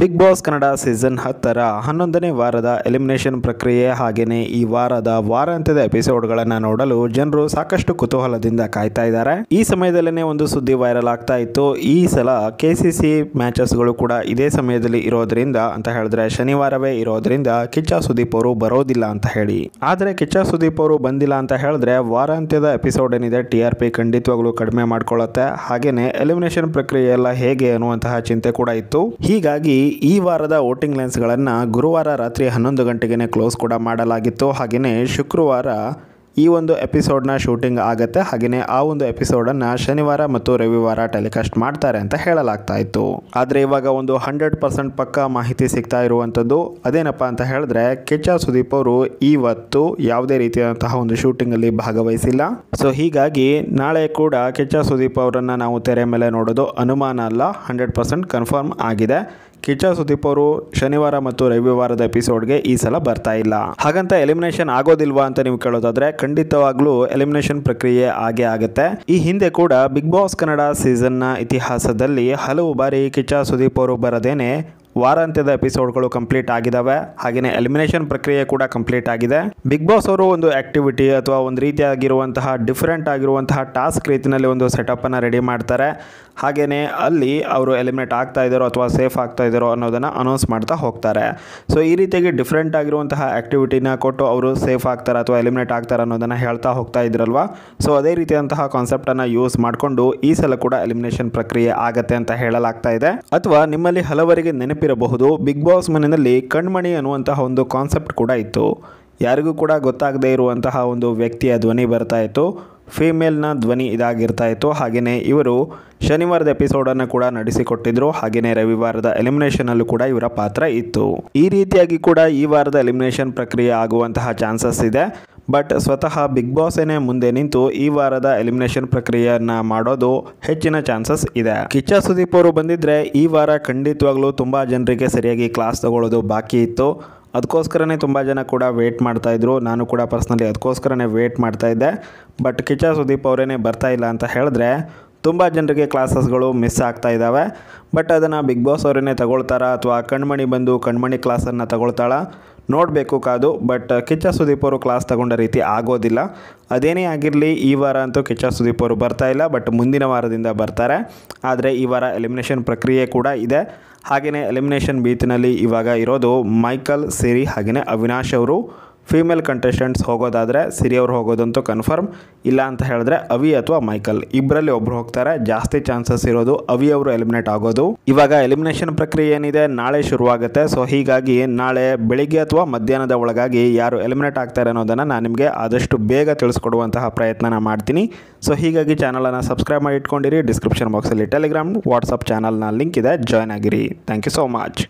Big boss Kannada season ಹತ್ತರ ಹನ್ನೊಂದನೇ ವಾರದ ಎಲಿಮಿನೇಷನ್ ಪ್ರಕ್ರಿಯೆ ಹಾಗೆಯೇ ಈ ವಾರದ ವಾರಾಂತ್ಯದ ಎಪಿಸೋಡ್ಗಳನ್ನು ನೋಡಲು ಜನರು ಸಾಕಷ್ಟು ಕುತೂಹಲದಿಂದ ಕಾಯ್ತಾ ಇದ್ದಾರೆ. ಈ ಸಮಯದಲ್ಲೇ ಒಂದು ಸುದ್ದಿ ವೈರಲ್ ಆಗ್ತಾ ಇತ್ತು. ಈ ಸಲ ಕೆ ಸಿ ಸಿ ಮ್ಯಾಚಸ್ಗಳು ಕೂಡ ಇದೇ ಸಮಯದಲ್ಲಿ ಇರೋದ್ರಿಂದ ಅಂತ ಹೇಳಿದ್ರೆ ಶನಿವಾರವೇ ಇರೋದ್ರಿಂದ ಕಿಚ್ಚ ಸುದೀಪ್ ಅವರು ಬರೋದಿಲ್ಲ ಅಂತ ಹೇಳಿ. ಆದರೆ ಕಿಚ್ಚ ಸುದೀಪ್ ಅವರು ಬಂದಿಲ್ಲ ಅಂತ ಹೇಳಿದ್ರೆ ವಾರಾಂತ್ಯದ ಎಪಿಸೋಡ್ ಏನಿದೆ ಟಿ ಆರ್ ಪಿ ಖಂಡಿತವಾಗ್ಲೂ ಕಡಿಮೆ ಮಾಡ್ಕೊಳ್ಳುತ್ತೆ. ಹಾಗೆಯೇ ಎಲಿಮಿನೇಷನ್ ಪ್ರಕ್ರಿಯೆ ಎಲ್ಲ ಹೇಗೆ ಅನ್ನುವಂತಹ ಚಿಂತೆ ಕೂಡ ಇತ್ತು. ಹೀಗಾಗಿ ಈ ವಾರದ ವೋಟಿಂಗ್ ಲೈನ್ಸ್ಗಳನ್ನು ಗುರುವಾರ ರಾತ್ರಿ ಹನ್ನೊಂದು ಗಂಟೆಗೆ ಕ್ಲೋಸ್ ಕೂಡ ಮಾಡಲಾಗಿತ್ತು. ಹಾಗೆಯೇ ಶುಕ್ರವಾರ ಈ ಒಂದು ಎಪಿಸೋಡ್ನ ಶೂಟಿಂಗ್ ಆಗುತ್ತೆ. ಹಾಗೆಯೇ ಆ ಒಂದು ಎಪಿಸೋಡನ್ನು ಶನಿವಾರ ಮತ್ತು ರವಿವಾರ ಟೆಲಿಕಾಸ್ಟ್ ಮಾಡ್ತಾರೆ ಅಂತ ಹೇಳಲಾಗ್ತಾ ಇತ್ತು. ಆದರೆ ಇವಾಗ ಒಂದು ಹಂಡ್ರೆಡ್ ಪರ್ಸೆಂಟ್ ಪಕ್ಕ ಮಾಹಿತಿ ಸಿಗ್ತಾ ಇರುವಂಥದ್ದು ಅದೇನಪ್ಪ ಅಂತ ಹೇಳಿದ್ರೆ, ಕೆಚ್ಚ ಸುದೀಪ್ ಅವರು ಇವತ್ತು ಯಾವುದೇ ರೀತಿಯಾದಂತಹ ಒಂದು ಶೂಟಿಂಗಲ್ಲಿ ಭಾಗವಹಿಸಿಲ್ಲ. ಸೊ ಹೀಗಾಗಿ ನಾಳೆ ಕೂಡ ಕೆಚ್ಚ ಸುದೀಪ್ ಅವರನ್ನು ನಾವು ತೆರೆ ಮೇಲೆ ನೋಡೋದು ಅನುಮಾನ ಅಲ್ಲ. ಹಂಡ್ರೆಡ್ ಪರ್ಸೆಂಟ್ ಕನ್ಫರ್ಮ್ ಆಗಿದೆ. ಕಿಚ್ಚ ಸುದೀಪ್ ಅವರು ಶನಿವಾರ ಮತ್ತು ರವಿವಾರದ ಎಪಿಸೋಡ್ಗೆ ಈ ಸಲ ಬರ್ತಾ ಇಲ್ಲ. ಹಾಗಂತ ಎಲಿಮಿನೇಷನ್ ಆಗೋದಿಲ್ವಾ ಅಂತ ನೀವು ಕೇಳೋದಾದ್ರೆ ಖಂಡಿತವಾಗ್ಲೂ ಎಲಿಮಿನೇಷನ್ ಪ್ರಕ್ರಿಯೆ ಆಗೇ ಆಗುತ್ತೆ. ಈ ಹಿಂದೆ ಕೂಡ ಬಿಗ್ ಬಾಸ್ ಕನ್ನಡ ಸೀಸನ್ನ ಇತಿಹಾಸದಲ್ಲಿ ಹಲವು ಬಾರಿ ಕಿಚ್ಚ ಸುದೀಪ್ ಅವರು ಬರದೇನೆ ವಾರಾಂತ್ಯದ ಎಪಿಸೋಡ್ಗಳು ಕಂಪ್ಲೀಟ್ ಆಗಿದ್ದಾವೆ ಹಾಗೆಯೇ ಎಲಿಮಿನೇಷನ್ ಪ್ರಕ್ರಿಯೆ ಕೂಡ ಕಂಪ್ಲೀಟ್ ಆಗಿದೆ. ಬಿಗ್ ಬಾಸ್ ಅವರು ಒಂದು ಆಕ್ಟಿವಿಟಿ ಅಥವಾ ಒಂದು ರೀತಿಯಾಗಿರುವಂತಹ, ಡಿಫರೆಂಟ್ ಆಗಿರುವಂತಹ ಟಾಸ್ಕ್ ರೀತಿಯಲ್ಲಿ ಒಂದು ಸೆಟಪ್ಪನ್ನು ರೆಡಿ ಮಾಡ್ತಾರೆ. ಹಾಗೆಯೇ ಅಲ್ಲಿ ಅವರು ಎಲಿಮಿನೇಟ್ ಆಗ್ತಾ ಇದ್ದಾರೋ ಅಥವಾ ಸೇಫ್ ಆಗ್ತಾ ಇದ್ದಾರೋ ಅನ್ನೋದನ್ನು ಅನೌನ್ಸ್ ಮಾಡ್ತಾ ಹೋಗ್ತಾರೆ. ಸೊ, ಈ ರೀತಿಯಾಗಿ ಡಿಫ್ರೆಂಟ್ ಆಗಿರುವಂತಹ ಆಕ್ಟಿವಿಟಿನ ಕೊಟ್ಟು ಅವರು ಸೇಫ್ ಆಗ್ತಾರೆ ಅಥವಾ ಎಲಿಮಿನೇಟ್ ಆಗ್ತಾರೆ ಅನ್ನೋದನ್ನು ಹೇಳ್ತಾ ಹೋಗ್ತಾ ಇದ್ರಲ್ವ? ಸೊ, ಅದೇ ರೀತಿಯಾದಂತಹ ಕಾನ್ಸೆಪ್ಟನ್ನು ಯೂಸ್ ಮಾಡಿಕೊಂಡು ಈ ಸಲ ಕೂಡ ಎಲಿಮಿನೇಷನ್ ಪ್ರಕ್ರಿಯೆ ಆಗತ್ತೆ ಅಂತ ಹೇಳಲಾಗ್ತಾ ಇದೆ. ಅಥವಾ ನಿಮ್ಮಲ್ಲಿ ಹಲವರಿಗೆ ನೆನಪಿರಬಹುದು ಬಿಗ್ ಬಾಸ್ ಮನೆಯಲ್ಲಿ ಕಣ್ಮಣಿ ಅನ್ನುವಂತಹ ಒಂದು ಕಾನ್ಸೆಪ್ಟ್ ಕೂಡ ಇತ್ತು. ಯಾರಿಗೂ ಕೂಡ ಗೊತ್ತಾಗದೇ ಇರುವಂತಹ ಒಂದು ವ್ಯಕ್ತಿಯ ಧ್ವನಿ ಬರ್ತಾ ಇತ್ತು. ಫೀಮೇಲ್ನ ಧ್ವನಿ ಇದಾಗಿರ್ತಾ ಇತ್ತು. ಹಾಗೆಯೇ ಇವರು ಶನಿವಾರದ ಎಪಿಸೋಡನ್ನು ಕೂಡ ನಡೆಸಿಕೊಟ್ಟಿದ್ರು. ಹಾಗೆಯೇ ರವಿವಾರದ ಎಲಿಮಿನೇಷನಲ್ಲೂ ಕೂಡ ಇವರ ಪಾತ್ರ ಇತ್ತು. ಈ ರೀತಿಯಾಗಿ ಕೂಡ ಈ ವಾರದ ಎಲಿಮಿನೇಷನ್ ಪ್ರಕ್ರಿಯೆ ಆಗುವಂತಹ ಚಾನ್ಸಸ್ ಇದೆ. ಬಟ್ ಸ್ವತಃ ಬಿಗ್ ಬಾಸೇನೆ ಮುಂದೆ ನಿಂತು ಈ ವಾರದ ಎಲಿಮಿನೇಷನ್ ಪ್ರಕ್ರಿಯೆಯನ್ನ ಮಾಡೋದು ಹೆಚ್ಚಿನ ಚಾನ್ಸಸ್ ಇದೆ. ಕಿಚ್ಚ ಸುದೀಪ್ ಅವರು ಬಂದಿದ್ರೆ ಈ ವಾರ ಖಂಡಿತವಾಗ್ಲೂ ತುಂಬ ಜನರಿಗೆ ಸರಿಯಾಗಿ ಕ್ಲಾಸ್ ತಗೊಳ್ಳೋದು ಬಾಕಿ ಇತ್ತು. ಅದಕ್ಕೋಸ್ಕರನೇ ತುಂಬ ಜನ ಕೂಡ ವೇಟ್ ಮಾಡ್ತಾ ಇದ್ರು. ನಾನು ಕೂಡ ಪರ್ಸ್ನಲಿ ಅದಕ್ಕೋಸ್ಕರನೇ ವೇಟ್ ಮಾಡ್ತಾ ಇದ್ದೆ. ಬಟ್ ಕಿಚ್ಚ ಸುದೀಪ್ ಅವರೇನೆ ಬರ್ತಾ ಇಲ್ಲ ಅಂತ ಹೇಳಿದ್ರೆ ತುಂಬ ಜನರಿಗೆ ಕ್ಲಾಸಸ್ಗಳು ಮಿಸ್ ಆಗ್ತಾ ಇದ್ದಾವೆ ಬಟ್ ಅದನ್ನು ಬಿಗ್ ಬಾಸ್ ಅವರೇನೆ ತಗೊಳ್ತಾರಾ ಅಥವಾ ಕಣ್ಮಣಿ ಬಂದು ಕಣ್ಮಣಿ ಕ್ಲಾಸನ್ನು ತಗೊಳ್ತಾಳ? ನೋಡಬೇಕು ಕಾದು ಬಟ್ ಕಿಚ್ಚ ಸುದೀಪ್ ಅವರು ಕ್ಲಾಸ್ ತಗೊಂಡ ರೀತಿ ಆಗೋದಿಲ್ಲ. ಅದೇನೇ ಆಗಿರಲಿ, ಈ ವಾರ ಅಂತೂ ಕಿಚ್ಚ ಸುದೀಪ್ ಅವರು ಬರ್ತಾ ಇಲ್ಲ ಬಟ್ ಮುಂದಿನ ವಾರದಿಂದ ಬರ್ತಾರೆ. ಆದರೆ ಈ ವಾರ ಎಲಿಮಿನೇಷನ್ ಪ್ರಕ್ರಿಯೆ ಕೂಡ ಇದೆ. ಹಾಗೆಯೇ ಎಲಿಮಿನೇಷನ್ ಬೀತಿನಲ್ಲಿ ಇವಾಗ ಇರೋದು ಮೈಕಲ್, ಸೇರಿ ಹಾಗೆಯೇ ಅವಿನಾಶ್ ಅವರು. ಫೀಮೇಲ್ ಕಂಟೆಸ್ಟೆಂಟ್ಸ್ ಹೋಗೋದಾದರೆ ಸಿರಿಯವ್ರು ಹೋಗೋದಂತೂ ಕನ್ಫರ್ಮ್ ಇಲ್ಲ ಅಂತ ಹೇಳಿದ್ರೆ ಅವಿ ಅಥವಾ ಮೈಕಲ್. ಇಬ್ಬರಲ್ಲಿ ಒಬ್ರು ಹೋಗ್ತಾರೆ. ಜಾಸ್ತಿ ಚಾನ್ಸಸ್ ಇರೋದು ಅವಿ ಅವರು ಎಲಿಮಿನೇಟ್ ಆಗೋದು. ಇವಾಗ ಎಲಿಮಿನೇಷನ್ ಪ್ರಕ್ರಿಯೆ ಏನಿದೆ? ನಾಳೆ ಶುರುವಾಗುತ್ತೆ. ಸೊ ಹೀಗಾಗಿ ನಾಳೆ ಬೆಳಿಗ್ಗೆ ಅಥವಾ ಮಧ್ಯಾಹ್ನದ ಒಳಗಾಗಿ ಯಾರು ಎಲಿಮಿನೇಟ್ ಆಗ್ತಾರೆ ಅನ್ನೋದನ್ನು ನಾನು ನಿಮಗೆ ಆದಷ್ಟು ಬೇಗ ತಿಳಿಸ್ಕೊಡುವಂತಹ ಪ್ರಯತ್ನ ಮಾಡ್ತೀನಿ. ಸೊ ಹೀಗಾಗಿ ಚಾನಲನ್ನು ಸಬ್ಸ್ಕ್ರೈಬ್ ಮಾಡಿ ಇಟ್ಕೊಂಡಿರಿ. ಡಿಸ್ಕ್ರಿಪ್ಷನ್ ಬಾಕ್ಸಲ್ಲಿ ಟೆಲಿಗ್ರಾಮ್ ವಾಟ್ಸಪ್ ಚಾನಲ್ನ ಲಿಂಕ್ ಇದೆ. ಜಾಯ್ನ್ ಆಗಿರಿ. Thank you so much